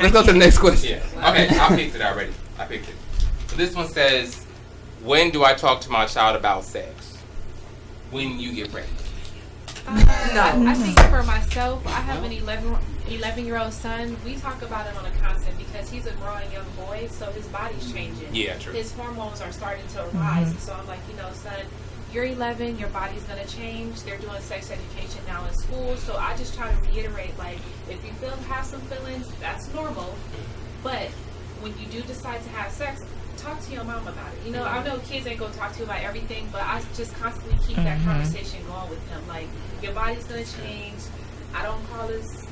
let's go to the next question. Yeah. Okay, I picked it already. I picked it. So this one says, "When do I talk to my child about sex? When you get ready." Uh, I think for myself, I have an 11, 11 year old son. We talk about it on a constant because he's a growing young boy, so his body's changing. Yeah, true. His hormones are starting to rise. So I'm like, you know, son, you're 11, your body's going to change. They're doing sex education now in school. So I just try to reiterate, like, if you feel have some feelings, that's normal. But when you do decide to have sex, talk to your mom about it. You know, I know kids ain't gonna talk to you about everything, but I just constantly keep that Mhm. conversation going with them. Like, your body's gonna change. I don't call this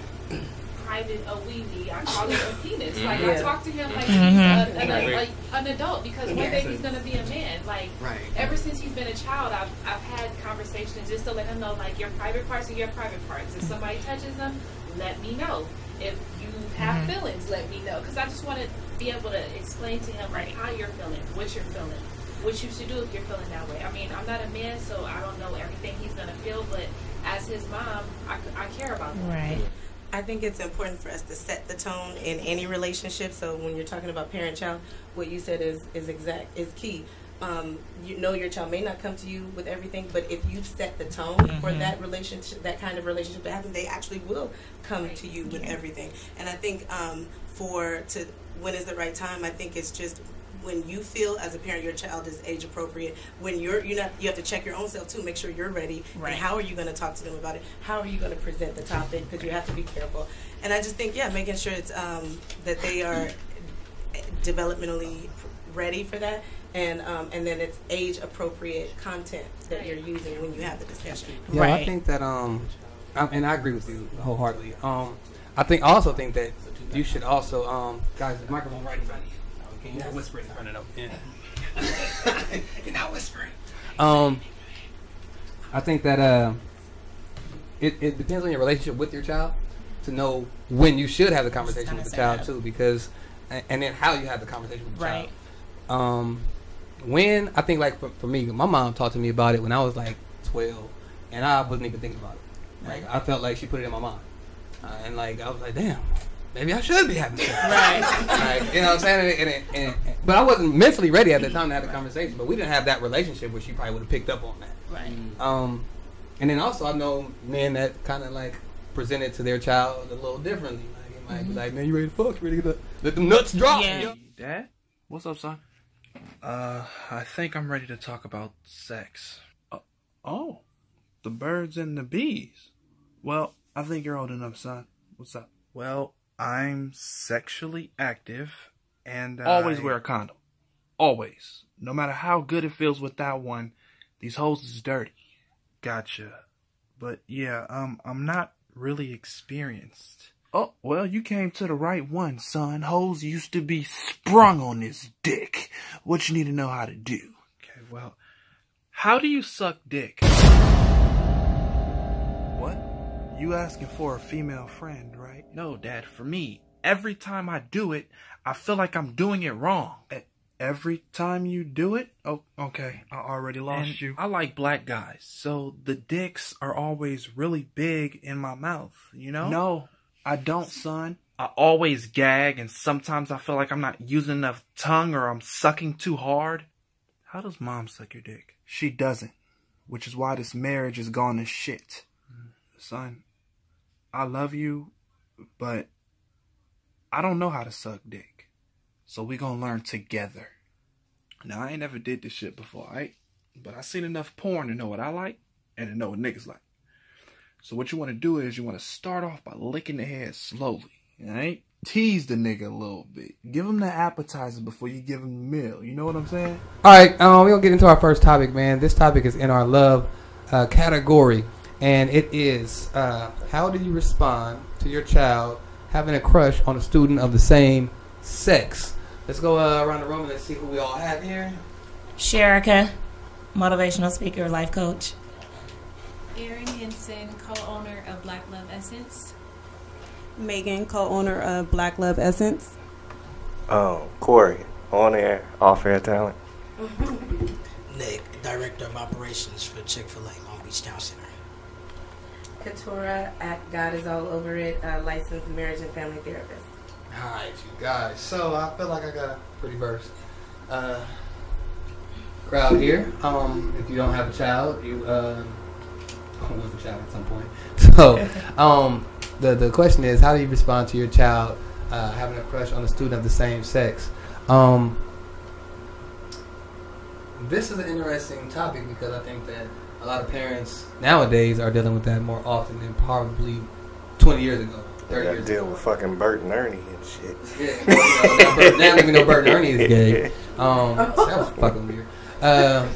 private a wee wee. I call it a penis. Like, I talk to him like Mhm. he's I a, an, agree. like an adult because one day he's gonna be a man. Like, Right. ever since he's been a child, I've I've had conversations just to let him know like your private parts are your private parts. If somebody touches them, let me know. If you have Mhm. feelings, let me know. Because I just want to be able to explain to him like how you're feeling, what you're feeling, what you should do if you're feeling that way. I mean, I'm not a man, so I don't know everything he's gonna feel, but as his mom, I, I care about him. Right. I think it's important for us to set the tone in any relationship. So when you're talking about parent child, what you said is is exact is key. Um, you know your child may not come to you with everything, but if you've set the tone for Mhm. that relationship, that kind of relationship to happen, they actually will come to you with everything. And I think um, for to when is the right time? I think it's just when you feel as a parent your child is age appropriate. When you're you not you have to check your own self too, make sure you're ready. Right. And how are you going to talk to them about it? How are you going to present the topic? Because you have to be careful. And I just think yeah, making sure it's um, that they are developmentally ready for that. And um, and then it's age appropriate content that you're using when you have the discussion. Yeah, I think that um, I, and I agree with you wholeheartedly. Um, I think I also think that you should also um, guys, the microphone right in front of you. Okay, you're not whispering in front of them. Yeah. you're not whispering. Um, I think that uh, it, it depends on your relationship with your child to know when you should have the conversation with the child that. too, because and, and then how you have the conversation with the Right. child. Um, when I think like for, for me, my mom talked to me about it when I was like twelve, and I wasn't even thinking about it. Like I felt like she put it in my mind, uh, and like I was like, damn. Maybe I should be having sex. Right. Like, you know what I'm saying? And, and, and, and- but I wasn't mentally ready at the time to have the conversation. But we didn't have that relationship where she probably would have picked up on that. Right. Um, and then also I know men that kind of like present it to their child a little differently. Like it might be like, man, you ready to fuck? You ready to get the, let them nuts drop? Yo. Dad? What's up, son? Uh, I think I'm ready to talk about sex. Uh, oh, the birds and the bees. Well, I think you're old enough, son. What's up? Well, I'm sexually active and always I- wear a condom. Always. No matter how good it feels without one, these holes is dirty. Gotcha. But yeah, um, I'm not really experienced. Oh, well, you came to the right one, son. Hoes used to be sprung on this dick. What you need to know how to do. Okay, well, how do you suck dick? What? You asking for a female friend, right? No, Dad, for me. Every time I do it, I feel like I'm doing it wrong. Every time you do it? Oh, okay. I already lost And you. I like black guys, so the dicks are always really big in my mouth, you know? No, I don't, son. I always gag, and sometimes I feel like I'm not using enough tongue or I'm sucking too hard. How does mom suck your dick? She doesn't, which is why this marriage is gone to shit. Son, I love you, but I don't know how to suck dick. So we gonna learn together. Now I ain't never did this shit before, right? But I seen enough porn to know what I like and to know what niggas like. So what you want to do is you want to start off by licking the head slowly, alright? Tease the nigga a little bit. Give him the appetizer before you give him the meal. You know what I'm saying? All right, um, we're gonna get into our first topic, man. This topic is in our love uh, category, and it is uh, how do you respond to your child having a crush on a student of the same sex? Let's go uh, around the room and let's see who we all have here. Sherika, motivational speaker, life coach. Aaron Henson, co-owner of Black Love Essence. Megan, co-owner of Black Love Essence. Um, Kory, on air, off air talent. Nik, Director of Operations for Chick fil A Long Beach Town Center. Katurah at God is all over it, uh, licensed marriage and family therapist. All right, you guys. So I feel like I got a pretty verse. Uh, crowd here. Um, if you don't have a child, you uh, a child at some point. So, um, the the question is, how do you respond to your child uh, having a crush on a student of the same sex? Um, this is an interesting topic because I think that a lot of parents nowadays are dealing with that more often than probably 20 years ago, 30 Got years deal ago. with fucking Bert and Ernie and shit. Yeah, well, you know, now, Bert, now even know Bert and Ernie is gay. Um, so that was fucking weird. Uh,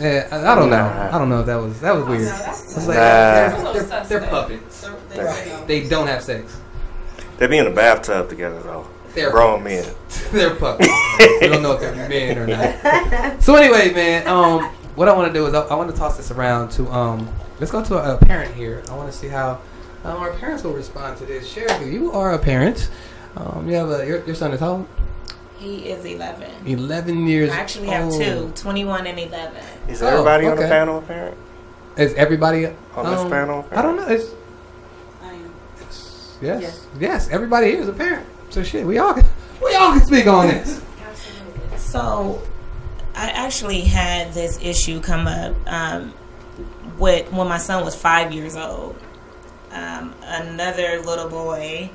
yeah, I, I don't know. I don't know if that was that was weird. It's like, Nah. they're, they're, they're puppets. They don't have sex. They be in the bathtub together though. They're Grown men. they're puppets. we don't know if they're men or not. So anyway, man, um, what I want to do is I, I want to toss this around to um, let's go to a, a parent here. I want to see how um, our parents will respond to this. Sherry, you are a parent. Um, you have a your, your son is how old? He is 11. 11 years I actually have old. two, 21 and 11. Is Oh, everybody on the okay. panel a parent? Is everybody On this um, panel? I don't know. It's, I am. yes, Yes. yes. Everybody here is a parent. So shit, we all can, we all can speak on this. So, I actually had this issue come up um, with when my son was five years old. Um, another little boy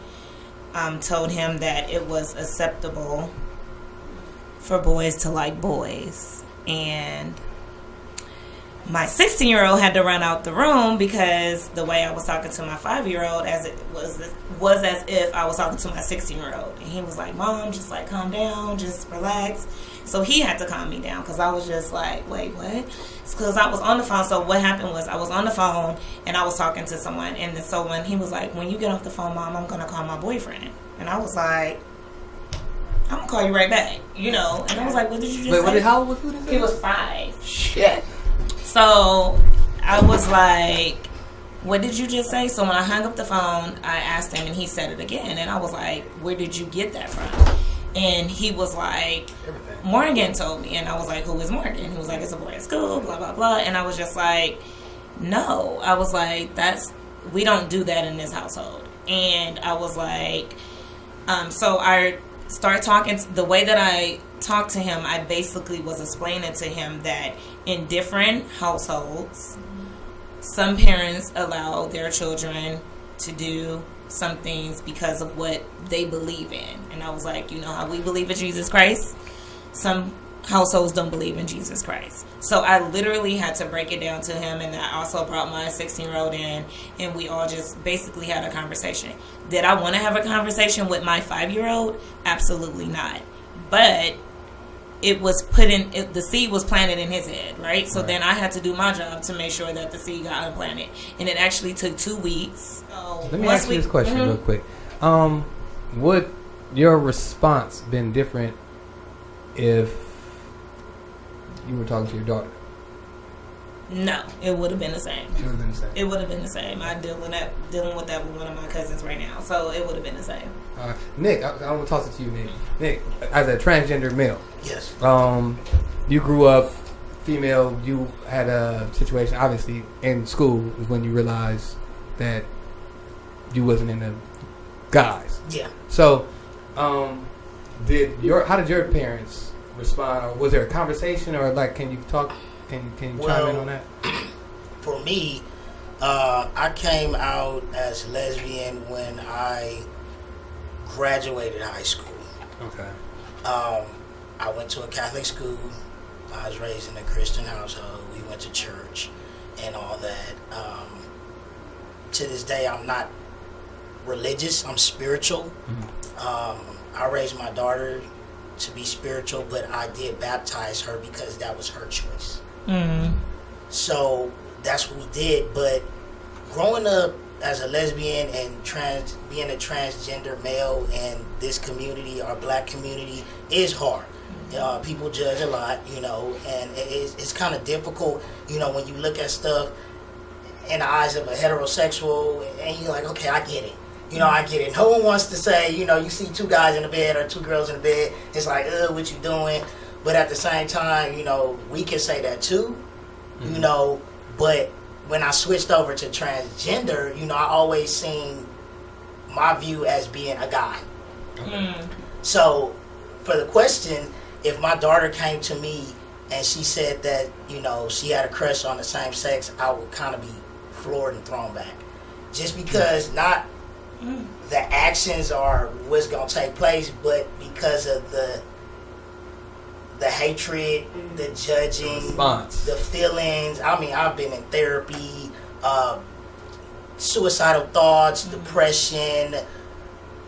um, told him that it was acceptable for boys to like boys, and my 16 year old had to run out the room because the way I was talking to my five year old as it was was as if I was talking to my 16 year old and he was like mom just like calm down just relax. So he had to calm me down because I was just like wait what? Because I was on the phone. So what happened was I was on the phone and I was talking to someone. And so when he was like when you get off the phone mom I'm gonna call my boyfriend. And I was like I'm gonna call you right back you know and I was like what did you just Wait, say what did, how old was who he was five Shit. so I was like, What did you just say? So when I hung up the phone, I asked him and he said it again. And I was like, Where did you get that from? And he was like, Morgan told me. And I was like, Who is Morgan? He was like, It's a boy at school, blah, blah, blah. And I was just like, No. I was like, That's, we don't do that in this household. And I was like, um, so I started talking. The way that I talked to him, I basically was explaining to him that in different households, some parents allow their children to do some things because of what they believe in. And I was like, you know how we believe in Jesus Christ? Some households don't believe in Jesus Christ. So I literally had to break it down to him and I also brought my 16 year old in and we all just basically had a conversation. Did I want to have a conversation with my five year old? Absolutely not. But it was put in it, the seed was planted in his head right so then i had to do my job to make sure that the seed got implanted and it actually took two weeks so Let me once ask you we- this question Mhm. real quick. Um, would your response been different if you were talking to your daughter? no it would have been the same It would have been the same. it would have been the same i deal with that dealing with that with one of my cousins right now so it would have been the same Uh, Nik, I, I want to toss it to you, Nik. Nik, as a transgender male, Yes. um, you grew up female. You had a situation, obviously, in school is when you realized that you wasn't into guys. Yeah. So, um, did your how did your parents respond, or was there a conversation, or like, can you talk? Can can you chime in on that? For me, uh, I came out as lesbian when I graduated high school. Okay. Um, I went to a Catholic school. I was raised in a Christian household. We went to church and all that. Um, to this day, I'm not religious. I'm spiritual. Um, I raised my daughter to be spiritual, but I did baptize her because that was her choice. mm. So that's what we did. But growing up as a lesbian and trans, being a transgender male in this community, our black community, is hard. Uh, people judge a lot, you know, and it is, it's kind of difficult, you know, when you look at stuff in the eyes of a heterosexual, and you're like, okay, I get it. You know, I get it. No one wants to say, you know, you see two guys in the bed or two girls in the bed, it's like, ugh, what you doing? But at the same time, you know, we can say that too, you know, but when I switched over to transgender, you know, I always seen my view as being a guy. Mm. So, for the question, if my daughter came to me and she said that you know she had a crush on the same sex, I would kind of be floored and thrown back, just because not the actions are what's gonna take place, but because of the the hatred, the mm-hmm. judging, Response. the feelings. I mean, I've been in therapy, uh, suicidal thoughts, mm-hmm. depression,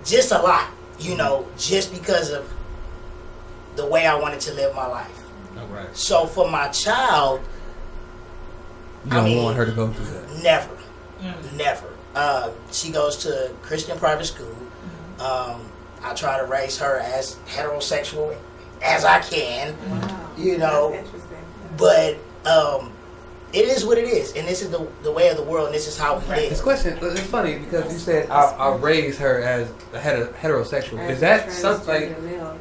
just a lot. You know, mm-hmm. just because of the way I wanted to live my life. All right. So for my child, You I don't mean, want her to go through that. Never, mm. never. Uh, she goes to Christian private school. Um, I try to raise her as heterosexual as I can. You know, but um, it is what it is, and this is the the way of the world, and this is how we live. This question, it's funny because you said I'll, I'll raise her as a heter- heterosexual. Is that something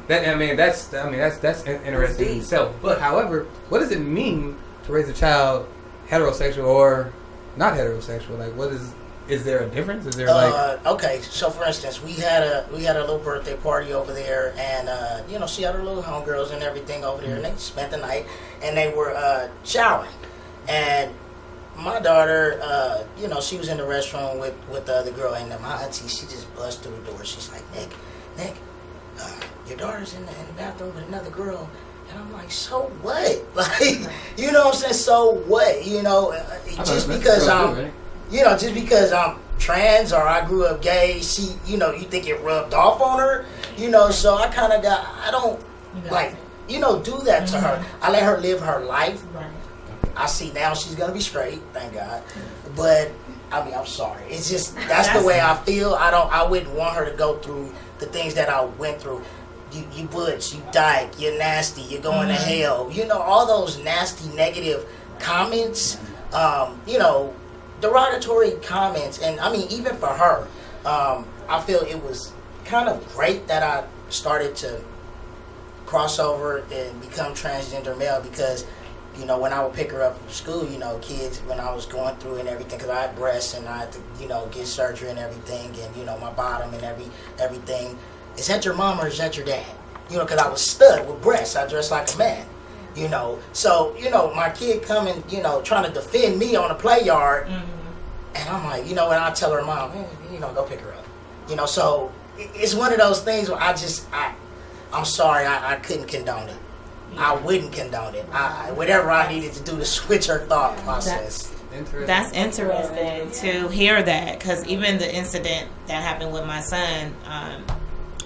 that I mean? That's I mean that's that's interesting in itself. But however, what does it mean to raise a child heterosexual or not heterosexual? Like, what is is there a difference? Is there like Uh, okay, so for instance, we had a we had a little birthday party over there, and uh, you know she had her little homegirls and everything over there, and they spent the night, and they were uh, showering, and my daughter, uh, you know, she was in the restroom with with the other girl, and my auntie, she just bust through the door. She's like, Nik, Nik, uh, your daughter's in the, in the bathroom with another girl. And I'm like, so what? Like, you know what I'm saying? So what? You know, uh, just because I'm? You know, just because I'm trans or I grew up gay, she, you know, you think it rubbed off on her, you know, so I kind of got, I don't, like, you know, do that to her. I let her live her life. I see now she's gonna be straight, thank God. But I mean, I'm sorry. It's just that's the way I feel. I don't. I wouldn't want her to go through the things that I went through. You, you butch, you dyke, you're nasty, you're going to Mhm. hell. You know all those nasty, negative comments. Um, you know, derogatory comments, and I mean, even for her, um, I feel it was kind of great that I started to cross over and become transgender male because you know when I would pick her up from school you know kids when I was going through and everything because I had breasts and I had to you know get surgery and everything and you know my bottom and every everything. Is that your mom or is that your dad? You know because I was stud with breasts. I dressed like a man you know. So you know my kid coming you know trying to defend me on the play yard. And I'm like you know when I tell her mom "Eh, you know go pick her up. You know so it's one of those things where I just I I'm sorry, I, I couldn't condone it. I wouldn't condone it. I, whatever I needed to do to switch her thought process. That's interesting. to hear that because even the incident that happened with my son, um,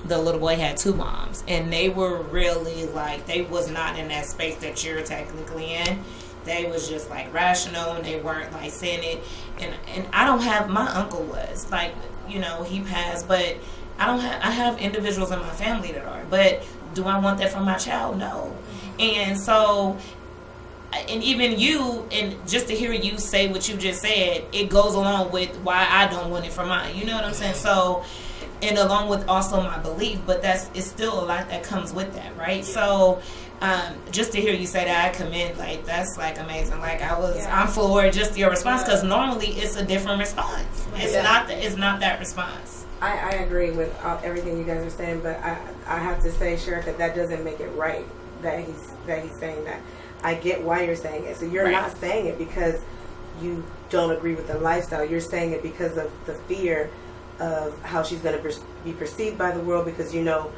the little boy had two moms, and they were really like they was not in that space that you're technically in. They was just like rational, and they weren't like saying it. And and I don't have my uncle was like you know he passed, but I don't have I have individuals in my family that are. But do I want that for my child? No. And so and even you and just to hear you say what you just said it goes along with why i don't want it for mine you know what i'm saying so and along with also my belief but that's it's still a lot that comes with that right so um, just to hear you say that i commend like that's like amazing like i was i'm floored just your response because normally it's a different response it's Yeah. not that it's not that response I, I agree with all, everything you guys are saying, but I, I have to say, Sheriff, that that doesn't make it right that he's that he's saying that. I get why you're saying it. So you're Right. not saying it because you don't agree with the lifestyle. You're saying it because of the fear of how she's going to be perceived by the world because you know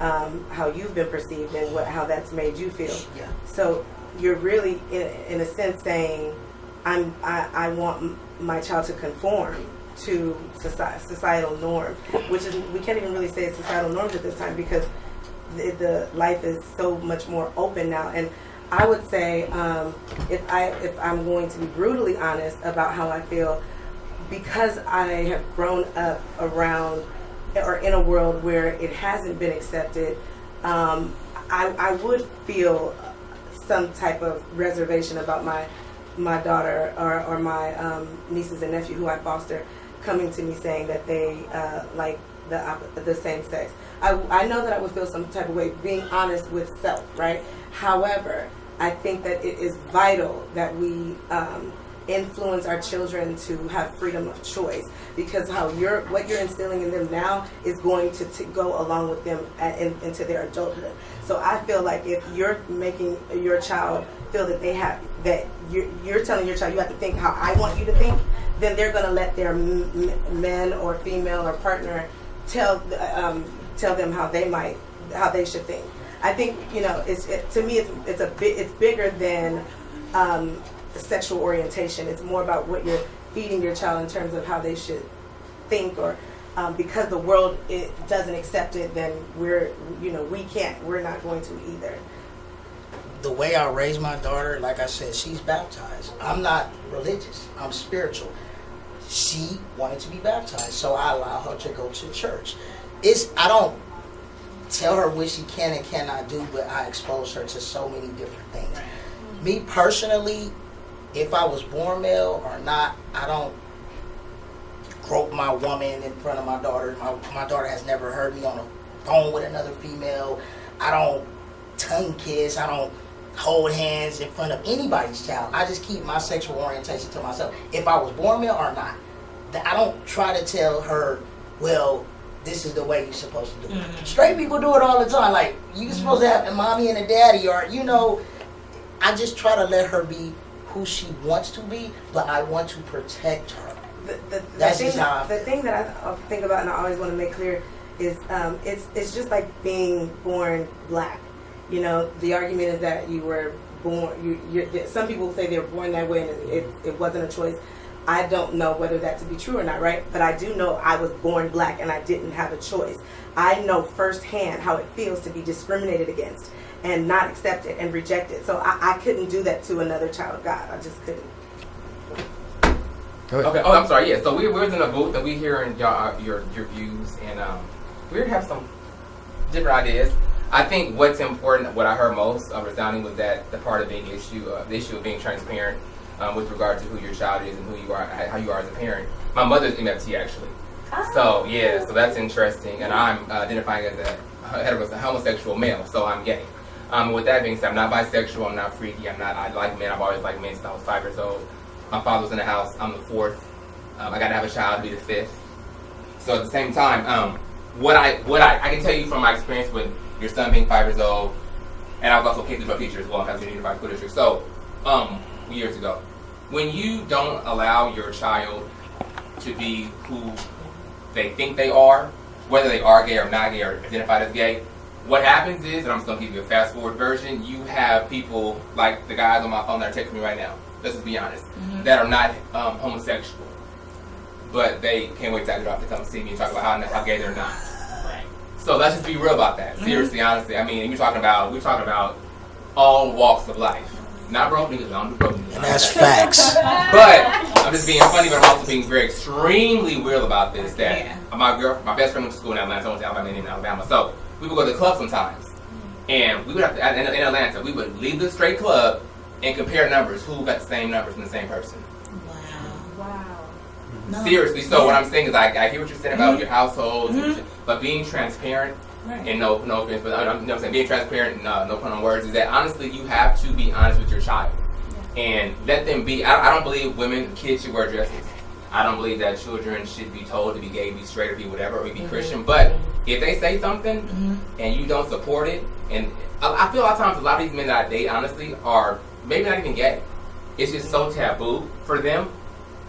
um, how you've been perceived and what how that's made you feel. Yeah. So you're really, in, in a sense, saying, "I'm I, I want m- my child to conform to soci- societal norms," which is we can't even really say it's societal norms at this time because the, the life is so much more open now. And I would say, um, if I if I'm going to be brutally honest about how I feel, because I have grown up around or in a world where it hasn't been accepted, um, I, I would feel some type of reservation about my my daughter or, or my um, nieces and nephew who I foster coming to me saying that they uh, like the the same sex. I, I know that I would feel some type of way being honest with self, right? However, I think that it is vital that we um, influence our children to have freedom of choice because how you're what you're instilling in them now is going to t- go along with them at, in, into their adulthood. So i feel like if you're making your child feel that they have that you're, you're telling your child you have to think how i want you to think then they're going to let their men or female or partner tell um, tell them how they might how they should think. I think you know it's it, to me it's, it's a bit it's bigger than um, sexual orientation. It's more about what you're feeding your child in terms of how they should think, or um, because the world it doesn't accept it, then we're you know we can't. We're not going to either. the way I raise my daughter, like I said, she's baptized. I'm not religious. I'm spiritual. She wanted to be baptized, so I allow her to go to church. It's I don't tell her what she can and cannot do, but I expose her to so many different things. Me personally, if I was born male or not, I don't grope my woman in front of my daughter. My, my daughter has never heard me on a phone with another female. I don't tongue kiss. I don't hold hands in front of anybody's child. I just keep my sexual orientation to myself. If I was born male or not, I don't try to tell her, well, this is the way you're supposed to do it. Mm-hmm. Straight people do it all the time. Like you're supposed to have a mommy and a daddy, or you know. I just try to let her be who she wants to be, but I want to protect her. The, the, That's the thing, how the thing that I I think about and I always want to make clear is um, it's it's just like being born black. You know, the argument is that you were born. You, some people say they were born that way and it, it, it wasn't a choice. I don't know whether that to be true or not, right? But I do know I was born black and I didn't have a choice. I know firsthand how it feels to be discriminated against and not accept it and reject it. So I, I couldn't do that to another child of God. I just couldn't. Okay. Oh, I'm sorry. Yeah. So we we're in a booth and we hearing y'all your your views and um we have some different ideas. I think what's important, what I heard most uh, resounding was that the part of being issue, uh, the issue of being transparent um, with regard to who your child is and who you are, how you are as a parent. My mother's MFT actually. So yeah, so that's interesting, and I'm uh, identifying as a heterosexual homosexual male, so I'm gay. Um, with that being said, I'm not bisexual, I'm not freaky, I'm not. I like men. I've always liked men since I was five years old. My father was in the house. I'm the fourth. Um, I got to have a child to be the fifth. So at the same time, um, what I what I, I can tell you from my experience with your son being five years old, and I was also a K-12 teacher as well, as a unified school district. So um, years ago, when you don't allow your child to be who they think they are, whether they are gay or not gay or identified as gay, what happens is, and I'm just gonna give you a fast forward version, you have people like the guys on my phone that are texting me right now. Let's just be honest, that are not um, homosexual, but they can't wait to get off to come see me and talk about how, how gay they're not. So let's just be real about that. Seriously, honestly, I mean, you're talking about we're talking about all walks of life, not broke niggas. I don't do broke niggas. And that's facts. But I'm just being funny, but I'm also being very extremely real about this. That my girl, my best friend went to school in Atlanta. I went to Alabama and in Alabama. So we would go to the club sometimes, and we would have to in, in Atlanta. We would leave the straight club and compare numbers. Who got the same numbers from the same person? Wow. Wow. Seriously. So what I'm saying is, I, I hear what you're saying about your households, Mhm. but being transparent. Right. And no, no offense, but I, I'm, you know what I'm saying being transparent, and, uh, no pun on words, is that honestly you have to be honest with your child and let them be. I, I don't believe women, kids should wear dresses. I don't believe that children should be told to be gay, be straight, or be whatever, or be mm-hmm. Christian. But if they say something mm-hmm. and you don't support it, and I, I feel a lot of times a lot of these men that I date, honestly, are maybe not even gay. It's just so taboo for them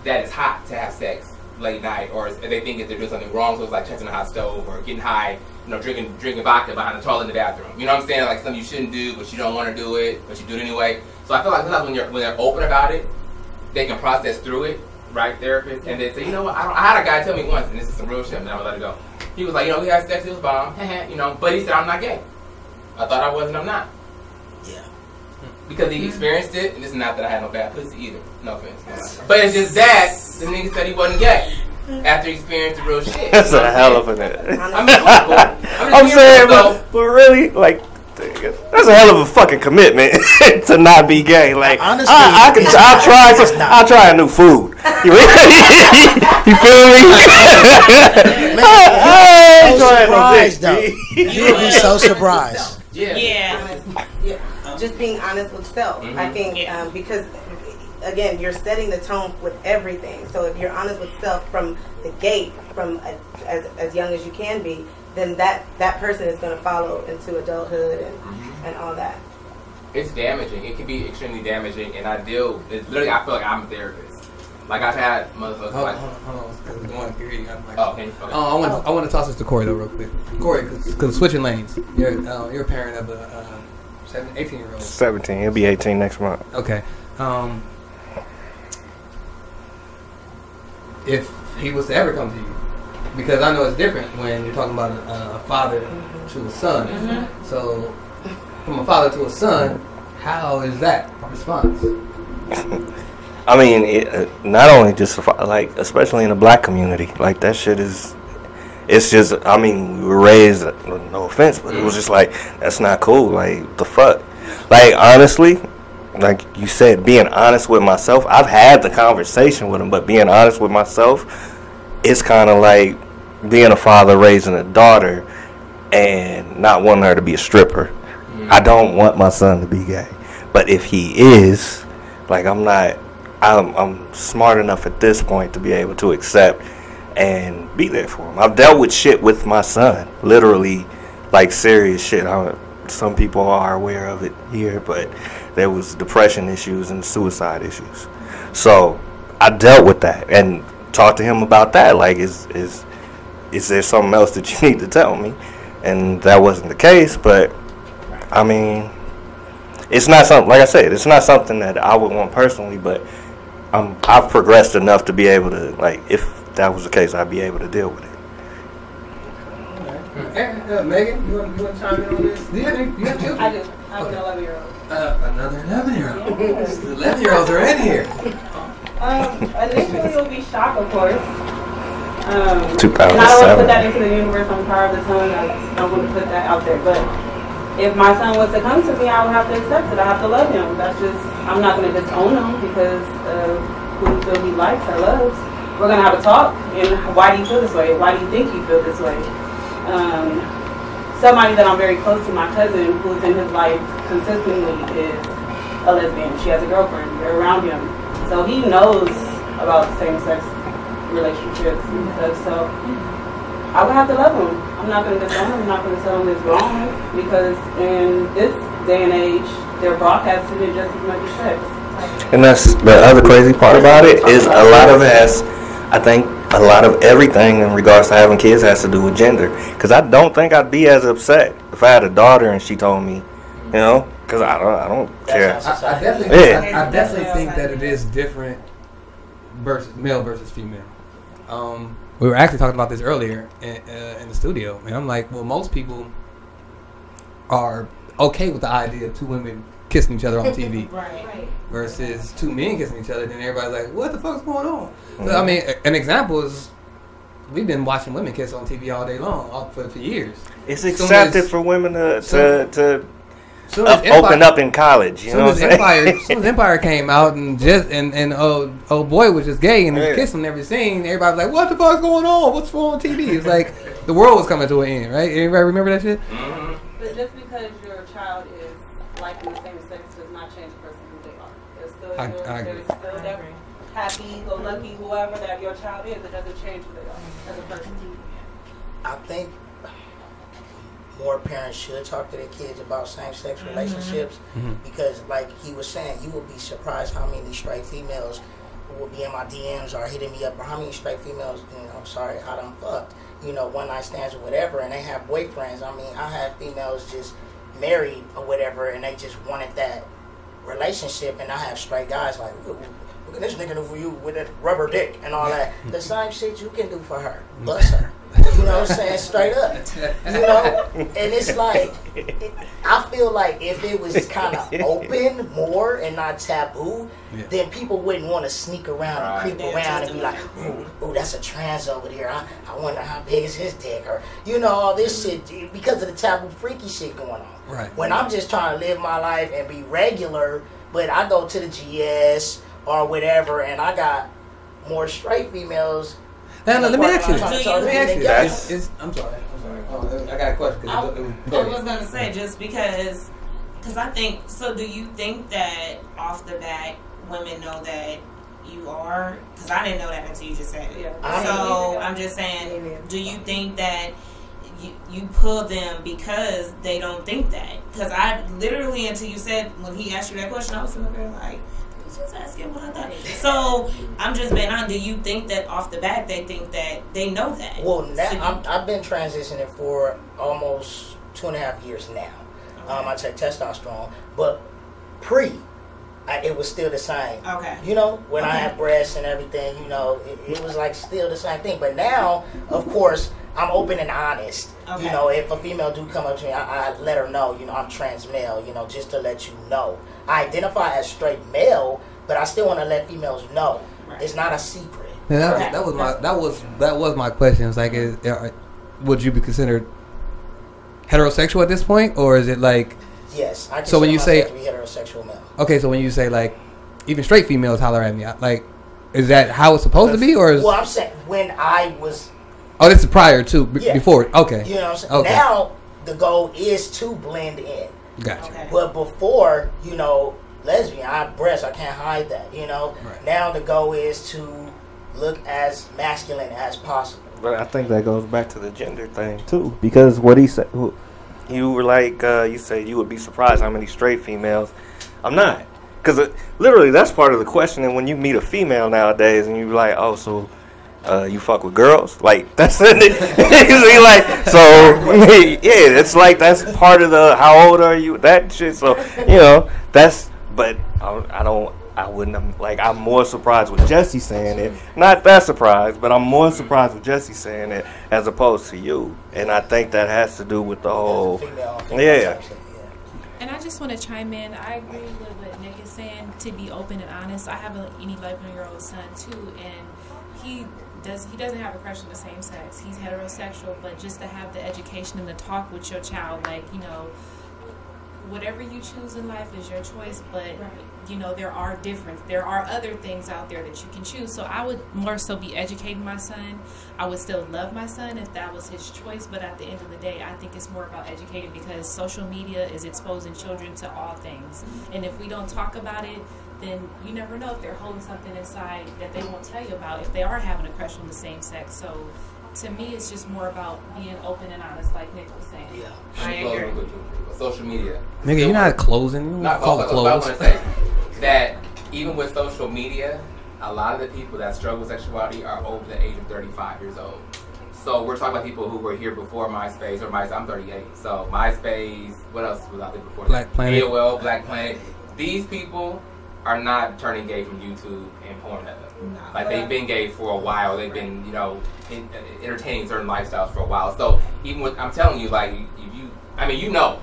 that it's hot to have sex late night, or they think that they're doing something wrong. So it's like touching a hot stove or getting high, you know, drinking drinking vodka behind the toilet in the bathroom. You know what I'm saying? Like something you shouldn't do, but you don't want to do it, but you do it anyway. So I feel like sometimes when you're when they're open about it, they can process through it, right, therapist, and they say, you know what? I, don't, I had a guy tell me once, and this is some real shit, and I'm gonna let it go. He was like, you know, we had sex, it was bomb, you know, but he said I'm not gay. I thought I was, and I'm not. Yeah. Because he hmm. experienced it, and it's not that I had no bad pussy either. No offense. But it's just that the nigga said he wasn't gay after he experienced the real shit. That's You know a hell of an. saying? I mean, I'm, I'm just saying, being but, but really, like, that's a hell of a fucking commitment to not be gay. Like, Honestly, I, I can, I'll try, some- I'll try a new food. You, you feel me? I ain't so trying no surprised, though. You would be so surprised. Yeah. Yeah. yeah, just being honest with self. I Mhm. think Yeah. um, because again, you're setting the tone with everything. So if you're honest with self from the gate, from a, as as young as you can be, then that that person is going to follow into adulthood and and all that. it's damaging. It can be extremely damaging, and I deal. It's literally, I feel like I'm a therapist. Like I've had motherfuckers Hold like. on, hold on, because it's going to hear I'm like, Oh, okay, okay. Oh, I want, I want to toss this to Kory though, real quick. Kory, because switching lanes, you're, uh, you're a parent of a uh, seven, 18 year old. 17. He'll be 18 next month. Okay. Um, if he was to ever come to you, because I know it's different when you're talking about a, a father to a son. Mhm. So, from a father to a son, how is that response? I mean, it, uh, not only just like, especially in the black community, like that shit is. It's just, I mean, we were raised. No offense, but it was just like that's not cool. Like the fuck. Like honestly, like you said, being honest with myself. I've had the conversation with him, but being honest with myself, it's kind of like being a father raising a daughter and not wanting her to be a stripper. I mm. don't want my son to be gay, but if he is, like I'm not, I'm, I'm smart enough at this point to be able to accept and be there for him. I've dealt with shit with my son, literally, like serious shit. I, some people are aware of it here, but there was depression issues and suicide issues. So I dealt with that and talked to him about that. Like, is is is there something else that you need to tell me? And that wasn't the case. But I mean, it's not something. Like I said, it's not something that I would want personally. But I'm I've progressed enough to be able to like if that was the case, I'd be able to deal with it. Aaron, uh, Megan, you want, you want to chime in on this? Do you have, any, you have children? I do. I have an 11 year old. Uh, another 11 year old. The 11 year olds are in here. Um, initially, it will be shock, of course. Um, 2007. And I don't want to put that into the universe. I'm tired of the tongue. I don't want to put that out there. But if my son was to come to me, I would have to accept it. I have to love him. That's just, I'm not going to disown him because of who he he likes or loves. We're going to have a talk. And why do you feel this way? Why do you think you feel this way? Um, somebody that I'm very close to, my cousin, who's in his life consistently, is a lesbian. She has a girlfriend. They're around him. So he knows about same sex relationships and stuff. So I would have to love him. I'm not going to disown him. I'm not going to tell him it's wrong because in this day and age, they're broadcasting it just as much as sex. And that's the other crazy part about it is a lot of it has, I think, a lot of everything in regards to having kids has to do with gender. Because I don't think I'd be as upset if I had a daughter and she told me, you know, because I don't, I don't care. I, I definitely, Yeah. I, I definitely think that it is different versus male versus female. Um, we were actually talking about this earlier in, uh, in the studio, and I'm like, well, most people are okay with the idea of two women kissing each other on TV Right. Right. versus two men kissing each other. Then everybody's like, what the fuck's going on? So, I mean, an example is we've been watching women kiss on TV all day long, all, for, for years. It's Soon accepted as- for women to, to, to soon up- as Empire- open up in college. You soon know as what I'm saying? Empire, soon as Empire came out and just and and oh oh boy was just gay and Yeah. kissing every scene, everybody was like, "What the fuck's going on? What's wrong on TV?" It's like the world was coming to an end, right? Everybody remember that shit? Mm-hmm. But just because your child is liking the same sex does not change the person who they are. They're still, I- your- I agree. they're still that happy, go lucky, whoever that your child is. It doesn't change who they are as a person. I think more parents should talk to their kids about same-sex Mhm. relationships Mhm. because, like he was saying, you will be surprised how many straight females will be in my DMs or hitting me up, or how many straight females, you know, sorry, I done fucked, you know, one night stands or whatever, and they have boyfriends. I mean, I had females just married or whatever, and they just wanted that relationship, and I have straight guys like, "Look, look at this nigga do for you with that rubber dick and all that. The same shit you can do for her, bust her. You know what I'm saying? Straight up. You know? And it's like, I feel like if it was kind of open more and not taboo, Yeah. then people wouldn't want to sneak around Right. and creep Yeah, around and be like, ooh, ooh, that's a trans over there. I, I wonder how big is his dick? Or, you know, all this shit because of the taboo freaky shit going on. Right. When I'm just trying to live my life and be regular, but I go to the GS or whatever and I got more straight females. Now, let me ask you. Trying Let me ask you. gay. Is- is- I'm sorry. I'm sorry. Oh, I got a question. I, it was- it I was gonna say just because, because I think. So, do you think that off the bat women know that you are? Because I didn't know that until you just said it. I So I'm just saying, do you think that you, you pull them because they don't think that? Because I literally, until you said, when he asked you that question, I was sitting there like, "I was just asking what I thought. So I'm just being honest. Do you think that off the bat they think that they know that? Well, now So I'm, I've been transitioning for almost two and a half years now. Um, I take testosterone, but pre, I, it was still the same. Okay. You know, when I Okay. had breasts and everything, you know, it, it was like still the same thing. But now, of course, I'm open and honest. Okay. You know, if a female do come up to me, I, I let her know, you know, I'm trans male, you know, just to let you know. I identify as straight male, but I still want to let females know. It's not a secret. Yeah, that, that was my that was that was my question. It's like, is, are, would you be considered heterosexual at this point, or is it like? Yes, I So when you say myself to be heterosexual male. okay, so when you say like, even straight females holler at me, like, is that how it's supposed to be, or is? Well, I'm saying when I was Oh, this is prior to b- Yeah. before. Okay. You know what I'm saying? Okay. Now the goal is to blend in. Gotcha. But before, you know, lesbian, I have breasts, I can't hide that, you know. Right. Now the goal is to look as masculine as possible. But I think that goes back to the gender thing too, because what he said, who- you were like, uh, you said you would be surprised how many straight females. I'm not, because literally that's part of the question. And when you meet a female nowadays, and you're like, oh, so uh, you fuck with girls, like that's it. See, like so, yeah, it's like that's part of the how old are you that shit. So you know that's, but I, I don't. I wouldn't like I'm more surprised with Jesse saying it. Not that surprised, but I'm more surprised with Jesse saying it as opposed to you. And I think that has to do with the whole Yeah. And I just want to chime in. I agree with what Nik is saying. To be open and honest, I have an 11 year old son too, and he does he doesn't have a crush on the same sex. He's heterosexual, but just to have the education and the talk with your child, like you know, whatever you choose in life is your choice. But you know, there are different. There are other things out there that you can choose. So I would more so be educating my son. I would still love my son if that was his choice. But at the end of the day, I think it's more about educating because social media is exposing children to all things. Mm-hmm. And if we don't talk about it, then you never know if they're holding something inside that they won't tell you about if they are having a crush on the same sex. So to me, it's just more about being open and honest, like Nik was saying. Yeah, I agree. With you. Social media. Nigga, you're not closing. You Not don't call it close. I was to say that even with social media, a lot of the people that struggle with sexuality are over the age of 35 years old. So we're talking about people who were here before MySpace or MySpace. I'm 38. So MySpace, what else was out there before? Black that? Planet. AOL, Black Planet. These people are not turning gay from YouTube and Pornhub. Like they've been gay for a while. They've been, you know, in, uh, entertaining certain lifestyles for a while. So even with, I'm telling you, like, if you, I mean, you know,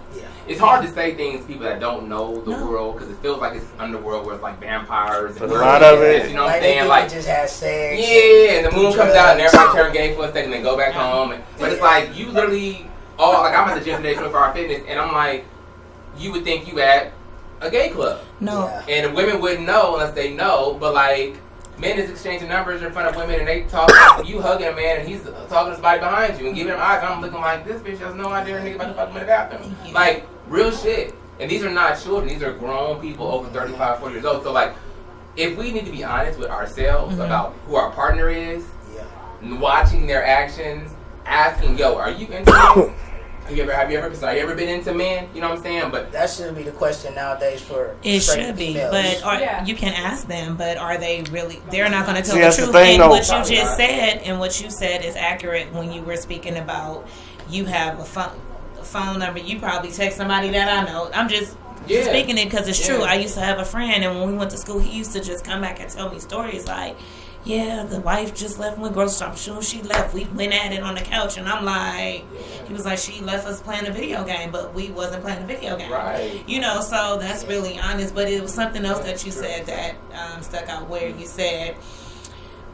it's hard to say things to people that don't know the world because it feels like it's underworld where it's like vampires. And But a lot of it- you know what I'm saying? Like, just have sex. yeah, and the moon do comes out and drugs. everybody turn gay for a second and then go back home. And, but it's like you literally, all like I'm at the gym today, 24 hour fitness, and I'm like, you would think you at a gay club. No. And women wouldn't know unless they know, but like men is exchanging numbers in front of women and they talk you hugging a man and he's talking to somebody behind you and giving him eyes. I'm looking like this bitch has no idea a nigga about to fuck him in the bathroom. Like real shit. And these are not children, these are grown people over 35, 40 years old. So like if we need to be honest with ourselves Mhm. about who our partner is, yeah. watching their actions, asking, yo, are you into men? Have you ever have you ever sorry, you ever been into men? You know what I'm saying? But that shouldn't be the question nowadays for It straight should be, females. but are, you can ask them. But are they really? They're not going to tell See, the that's the truth. thing, and though. what you Probably just not. said, and what you said is accurate when you were speaking about you have a phone, phone number. You probably text somebody that I know. I'm just Yeah. speaking it because it's true. I used to have a friend, and when we went to school, he used to just come back and tell me stories like. Yeah, the wife just left went grocery shop. Soon she left, we went at it on the couch, and I'm like, he was like, she left us playing a video game, but we wasn't playing a video game. Right. You know, so that's really honest. But it was something else that you said that um, stuck out where you said,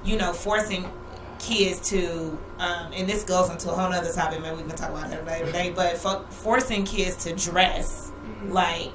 you know, forcing kids to, um, and this goes into a whole other topic, maybe we can talk about that later day, but fo- forcing kids to dress like,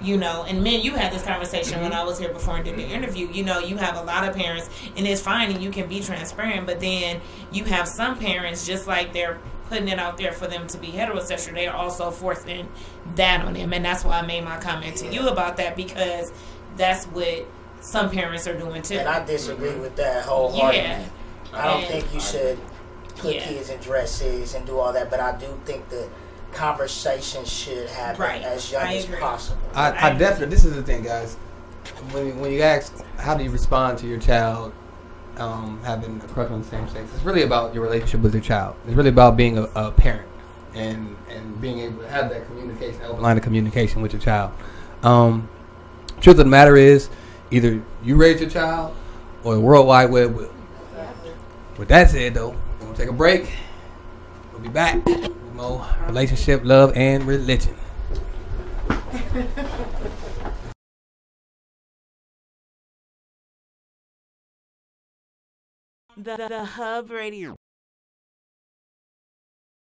you know, and men, you had this conversation when mm-hmm. I was here before and did the interview. You know, you have a lot of parents, and it's fine, and you can be transparent, but then you have some parents, just like they're putting it out there for them to be heterosexual, they are also forcing that on them. And that's why I made my comment to you about that because that's what some parents are doing too. And I disagree mm-hmm. with that wholeheartedly. Yeah. I don't And- think you should put Yeah. kids in dresses and do all that, but I do think the conversation should happen Right. as young I as agree. possible. I, I definitely. This is the thing, guys. When you, when you ask how do you respond to your child um, having a crush on the same sex, it's really about your relationship with your child. It's really about being a, a parent and and being able to have that communication, open line of communication with your child. Um, truth of the matter is, either you raise your child or the World Wide Web will. With that said, though, we're gonna take a break. We'll be back more relationship, love, and religion. The, the Hub Radio.